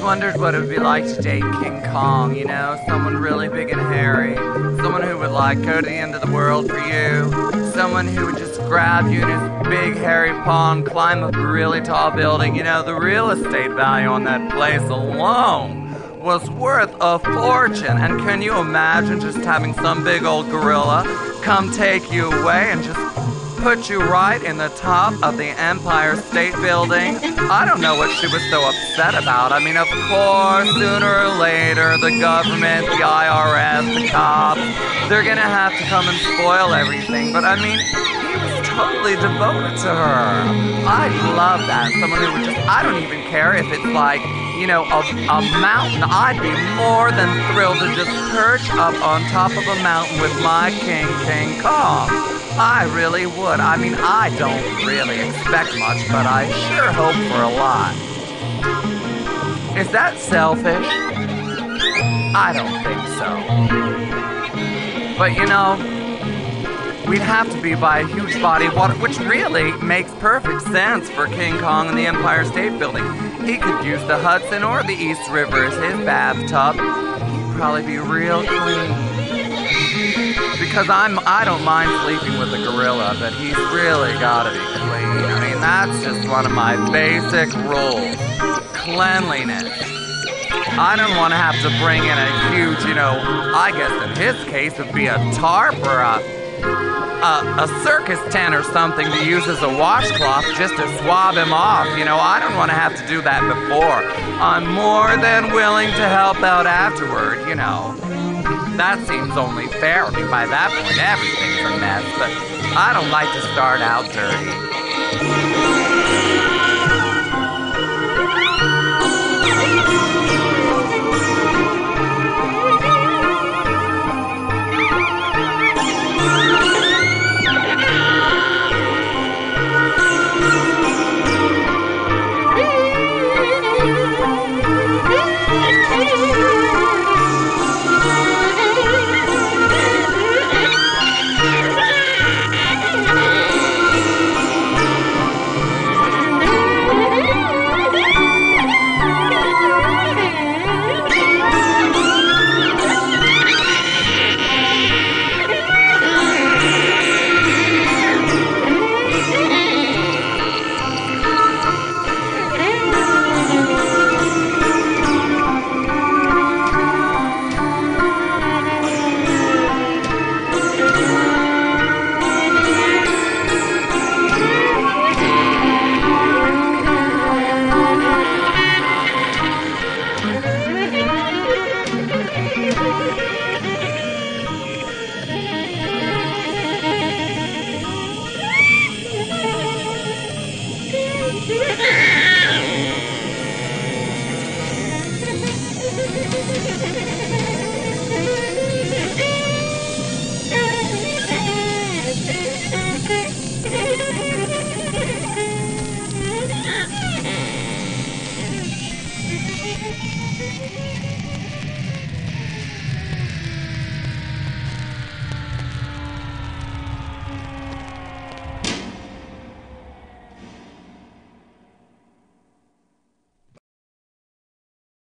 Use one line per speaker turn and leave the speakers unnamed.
wondered what it would be like to date King Kong, you know, someone really big and hairy, someone who would like go to the end of the world for you, someone who would just grab you in his big hairy paw climb up a really tall building. You know, the real estate value on that place alone was worth a fortune. And can you imagine just having some big old gorilla come take you away and just put you right in the top of the Empire State Building. I don't know what she was so upset about. I mean, of course, sooner or later, the government, the IRS, the cops, they're gonna have to come and spoil everything. But I mean, he was totally devoted to her. I love that. Someone who would just, I don't even care if it's like, you know, a, a mountain. I'd be more than thrilled to just perch up on top of a mountain with my king, King Kong. I really would. I mean, I don't really expect much, but I sure hope for a lot. Is that selfish? I don't think so. But you know, we'd have to be by a huge body of water, which really makes perfect sense for King Kong and the Empire State Building. He could use the Hudson or the East River as his bathtub. He'd probably be real clean because I'm I don't mind sleeping with a gorilla, but he's really gotta be clean. I mean, that's just one of my basic rules. Cleanliness. I don't want to have to bring in a huge, you know, I guess in his case would be a tarp or a, a, a circus tent or something to use as a washcloth just to swab him off. You know, I don't want to have to do that before. I'm more than willing to help out afterward, you know. That seems only fair. I by that point, everything's a mess, but I don't like to start out dirty.